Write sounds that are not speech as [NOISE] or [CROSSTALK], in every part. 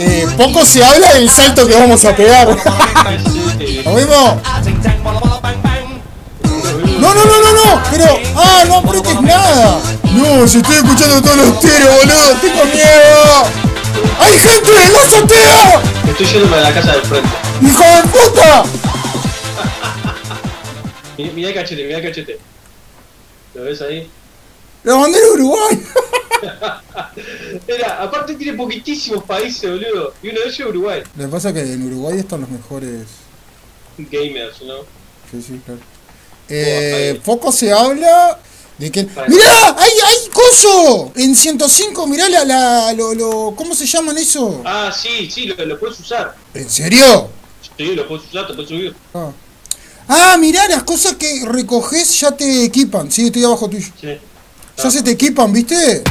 Eh, poco se habla del salto que vamos a pegar. ¿Lo mismo? No, no, no, no, no. Pero, ah, no apretes nada. No, si estoy escuchando todos los tiros, boludo. Tengo miedo. ¡Hay gente en la azotea! Estoy yéndome a la casa del frente. ¡Hijo de puta! Mirá, el cachete, mirá el cachete. ¿Lo ves ahí? La bandera de [LAUGHS] Mira, aparte tiene poquitísimos países, boludo. Y uno de ellos es Uruguay. Lo que pasa es que en Uruguay están los mejores. Gamers, ¿no? Sí, sí, claro. Eh, poco se habla de que. ¡Mirá! ¡Hay, hay coso! En 105, mirá la, la, lo, lo. ¿Cómo se llaman eso? Ah, sí, sí, lo, lo puedes usar. ¿En serio? Sí, lo puedes usar, te puedes subir. Ah. Ah, mirá, las cosas que recoges ya te equipan. Sí, estoy abajo tuyo. Sí. Ya se te equipan, ¿viste?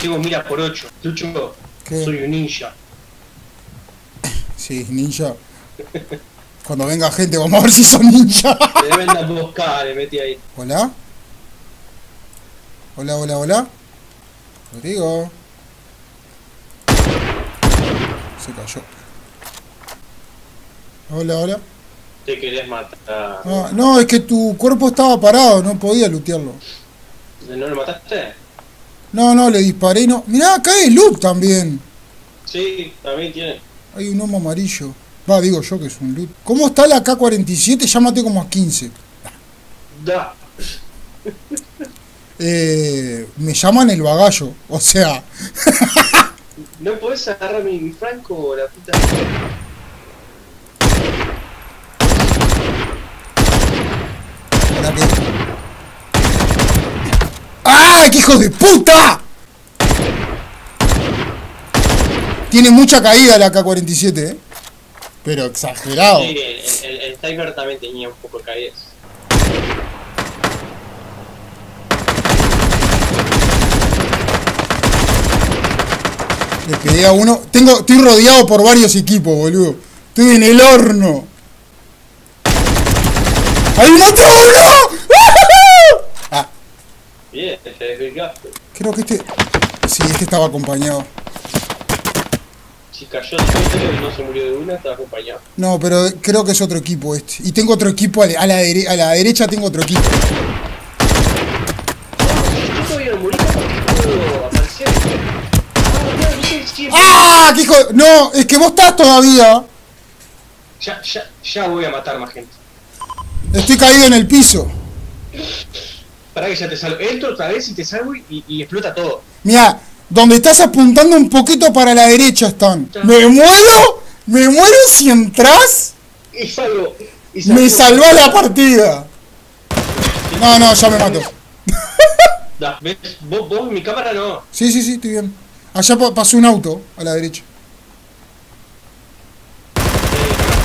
Tengo mira por 8. Lucho, ¿Qué? soy un ninja. [LAUGHS] Sí, ninja. Cuando venga gente, vamos a ver si son ninja. [LAUGHS] K, le metí ahí. Hola. Hola, hola, hola. Rodrigo. Se cayó. Hola, hola. Te querés matar. Ah, no, es que tu cuerpo estaba parado, no podía lootearlo. ¿No lo mataste? No, no, le disparé y no. Mirá, acá hay loot también. Sí, también tiene. Hay un homo amarillo. Va, digo yo que es un loot. ¿Cómo está la K-47? Ya maté como a 15. Da. Eh, me llaman el bagallo. O sea, [LAUGHS] ¿No podés agarrar mi, mi franco, la puta? Ahora que- ¡Ah! ¡Qué hijo de puta! Tiene mucha caída la K-47, ¿eh? Pero exagerado. Sí, el, el, el Tiger también tenía un poco de caídas. Le pegué a uno. Tengo, estoy rodeado por varios equipos, boludo. Estoy en el horno. ¡Ahí maté a uno! Ah, Bien, te desvirgaste. creo que este. Sí, este estaba acompañado. Si cayó después y no se murió de una, estaba acompañado. No, pero creo que es otro equipo este. Y tengo otro equipo a la, a la dere- a la derecha, tengo otro equipo. Ah, no, no sé, ¡Ah! ¡Qué hijo! de- No, es que vos estás todavía. Ya, ya, ya voy a matar más gente. Estoy caído en el piso. Para que ya te salgo. Entro otra vez y te salgo y, y explota todo. Mira, donde estás apuntando un poquito para la derecha están. ¿Me muero? ¿Me muero si entras? Y salgo. Y salgo. Me salvó la partida. No, no, ya me mató. [LAUGHS] Da, ¿ves? Vos, vos mi cámara no. Sí, sí, sí, estoy bien. Allá pa- pasó un auto a la derecha.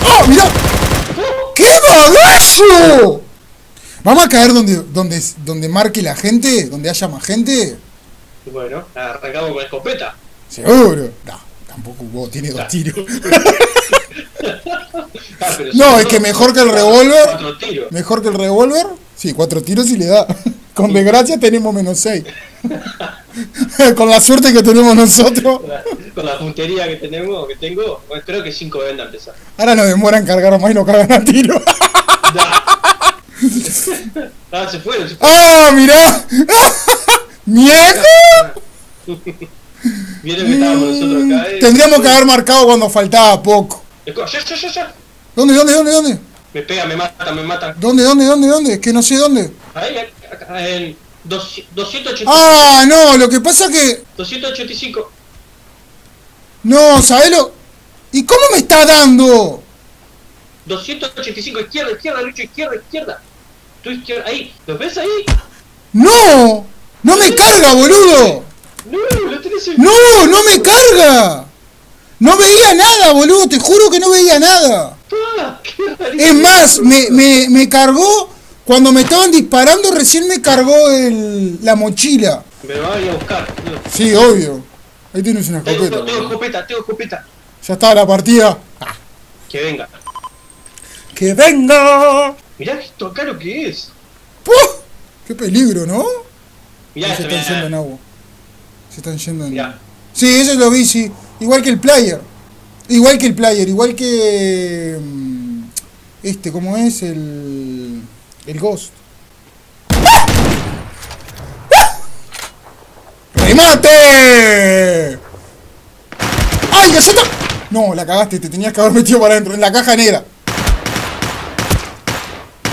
¡Oh, mira! ¡Qué bagazo! ¿Vamos a caer donde, donde, donde marque la gente? ¿Donde haya más gente? Bueno, arrancamos con escopeta. Seguro. No, tampoco hubo, tiene dos tiros. [LAUGHS] [LAUGHS] Ah, No, es que mejor que el revólver. Cuatro tiros. Mejor que el revólver. Sí, cuatro tiros y le da. [LAUGHS] Con desgracia tenemos menos seis. Con la suerte que tenemos nosotros. Con la- Con la puntería que tenemos, que tengo, pues creo que 5 deben de empezar. Ahora nos demora en cargar más y nos cagan a tiro. Da. ah, se fueron, se fueron. ¡Ah, mirá! [LAUGHS] Que estábamos nosotros acá. eh. Tendríamos que haber marcado cuando faltaba poco. Ya, ya, ya, ya. ¿Dónde, dónde, dónde, dónde? Me pega, me mata, me mata. ¿Dónde, dónde, dónde, dónde? Es que no sé dónde. Ahí, acá, en 280, Ah, no, lo que pasa que. 285. No, ¿sabés lo? ¿Y cómo me está dando? 285, izquierda, izquierda, Lucho, izquierda, izquierda. Tu izquierda, ahí. ¿Los ves ahí? ¡No! ¡No me carga, boludo! No, lo tenés en... ¡No, no me carga! No veía nada, boludo, te juro que no veía nada. Ah. Es más, me, me, me cargó, cuando me estaban disparando recién me cargó el, la mochila. Me va a ir a buscar. tío. Sí, obvio. Ahí tienes una Tengo, escopeta. tengo boludo. escopeta, tengo escopeta. Ya estaba la partida. Que venga. ¡Que venga! Mirá esto acá lo que es. ¡Puh! ¡Qué peligro, ¿no? Mirá Ahí se esto, están yendo en agua. Se están yendo en Mirá. Sí, eso lo vi, sí. Igual que el player. Igual que el player, igual que. mm, Este, ¿cómo es? El. El Ghost. ¡Remate! ¡Ay, galleta! No, la cagaste, te tenías que haber metido para adentro, en la caja negra.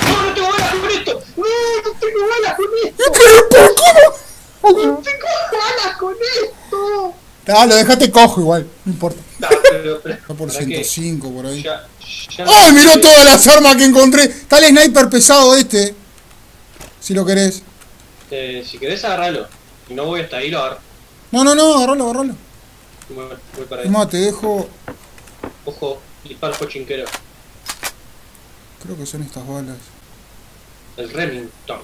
¡No, no tengo balas con esto! ¡No, no tengo balas con. ¡No tengo balas con esto! Ah, lo dejaste cojo igual, no importa. No, pero, pero, Está por ¿para qué? 105 por ahí. Ya, ya no ¡Ay, miró todas las armas que encontré! Está el sniper pesado este. Si lo querés. Eh, si querés agarralo. Y no voy hasta ahí, lo agarro. No, no, no, agarralo, agarralo. Bueno, voy para ahí. Más, te dejo. Ojo, disparo chinquero. Creo que son estas balas. El Remington.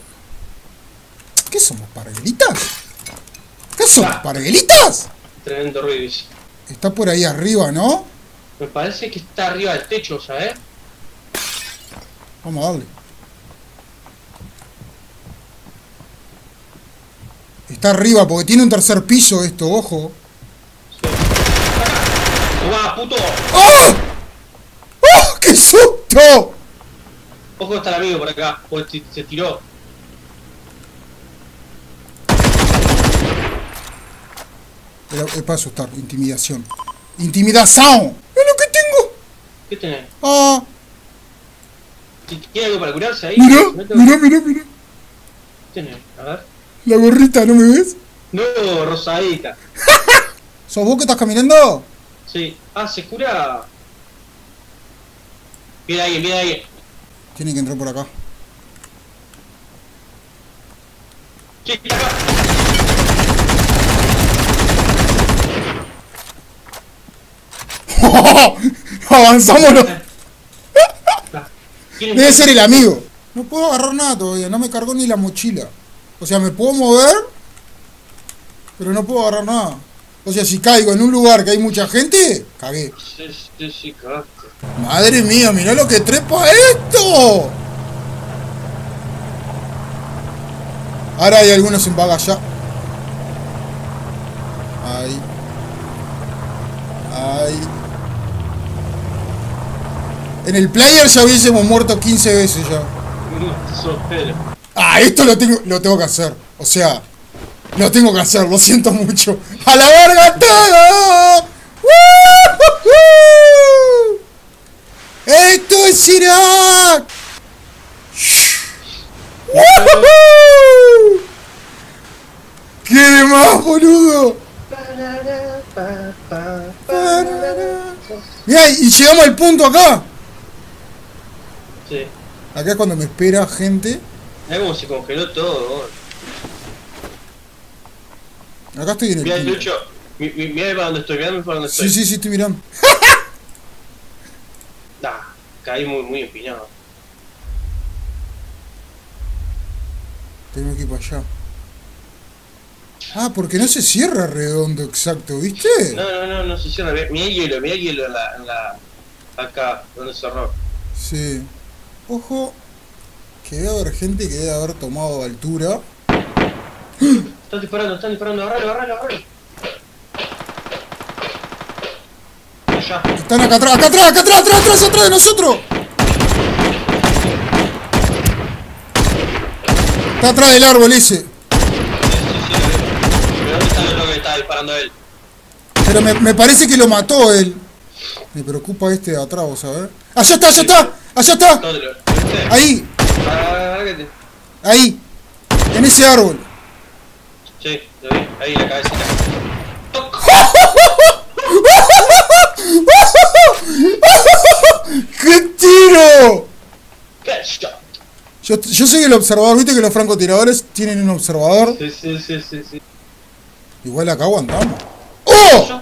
¿Qué somos, parguelitas? ¿Qué somos, Ah. parguelitas? Tremendo ruido. Está por ahí arriba, ¿no? Me parece que está arriba del techo, ¿sabes? Vamos a darle. Está arriba porque tiene un tercer piso esto, ojo. ¡Toma, puto! ¡Oh! ¡Oh! ¡Qué susto! Ojo está el amigo por acá. Se, se tiró. Era- Es para asustar, intimidación. ¡Intimidación! ¡Es lo que tengo! ¿Qué tenés? ¡Ah! ¿Tiene algo para curarse ahí? Mirá, ¿No te- mirá, mirá, mirá. ¿Qué tenés? A ver. La gorrita, ¿no me ves? No, rosadita. [LAUGHS] ¿Sos vos que estás caminando? Sí. Ah, se cura. Viene alguien, viene alguien. Tiene que entrar por acá. Sí, está acá. ¡Avanzámonos! ¿Quién Debe es? ser el amigo. No puedo agarrar nada todavía, no me cargó ni la mochila. O sea, me puedo mover, pero no puedo agarrar nada. O sea, si caigo en un lugar que hay mucha gente, cagué. Madre mía, mirá lo que trepa esto. Ahora hay algunos en vaga ya. Ahí. Ahí. En el player ya hubiésemos muerto 15 veces ya. Ah, esto lo tengo, lo tengo que hacer. O sea, lo tengo que hacer, lo siento mucho. ¡A la verga todo! ¡Esto es Irak! ¡Woo! ¿Qué más, boludo? Mira, y llegamos al punto acá. Sí. Acá es cuando me espera gente. Es como se congeló todo. Acá estoy en el Mirá. Lucho. mi- mi- Mirá para dónde estoy, mirá para dónde estoy. Sí, sí, sí, estoy mirando. [LAUGHS] Ah, caí muy, muy empinado. Tengo que ir para allá. Ah, porque no se cierra redondo exacto, ¿viste? No, no, no, no se cierra. Mirá el hielo, mirá el hielo en la, en la. Acá, donde cerró. Sí. Ojo, que debe haber gente que debe haber tomado altura. Están disparando, están disparando, agarralo, agarralo, agarralo. Allá. Están acá atrás, acá atrás, acá atrás, atrás, atrás, atrás de nosotros. Está atrás del árbol ese. Sí, sí, sí, lo veo. Pero ¿dónde está el que estaba disparando él? Pero me, me parece que lo mató él. Me preocupa este de atrás, vos sabés. Allá está, allá está, allá está. ¿Dónde lo viste? Ahí, Ah, ahí. En ese árbol. Sí, lo vi. Ahí la cabecita. [LAUGHS] ¡Qué tiro! Yo, yo soy el observador, viste que los francotiradores tienen un observador. Sí, sí, sí, sí, sí. Igual acá aguantamos. ¡Oh!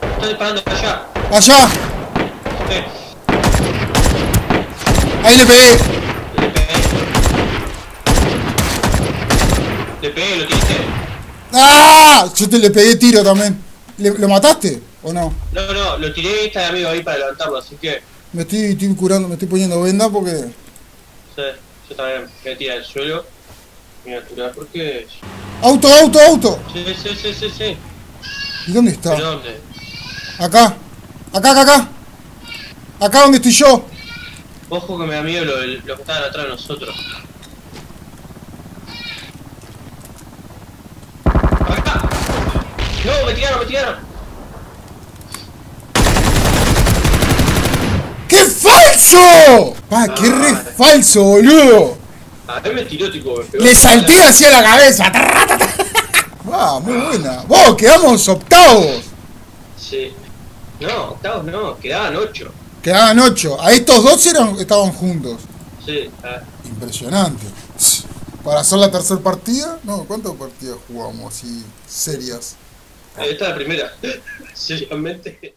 Están disparando allá. Allá, ahí le pegué. Le pegué. Le pegué, lo tiré. ¡Ah! Yo te le pegué tiro también. ¿Le- ¿Lo mataste o no? No, no, lo tiré y está el amigo ahí para levantarlo, así que. Me estoy, estoy curando, me estoy poniendo venda porque. Sí, yo también me tiré al suelo. Me voy a curar porque. ¡Auto, auto, auto! Sí, sí, sí, sí, sí. ¿Y dónde está? ¿Pero dónde? Acá. Acá, acá, acá. Acá donde estoy yo. Ojo que me da miedo lo que estaban atrás de nosotros. ¡Acá! ¡No! ¡Me tiraron, me tiraron! ¡Qué falso! Pa, qué re Ah. falso, boludo. A mí me tiró tipo... me Le salté hacia la cabeza. [LAUGHS] Ah, muy buena. Vos, quedamos octavos. Sí. No, octavos no, quedaban ocho. Quedaban ocho. A estos dos eran, estaban juntos. Sí. ah, Impresionante. Para hacer la tercera partida, no, ¿cuántas partidas jugamos así serias? esta es la primera. [LAUGHS] Seriamente.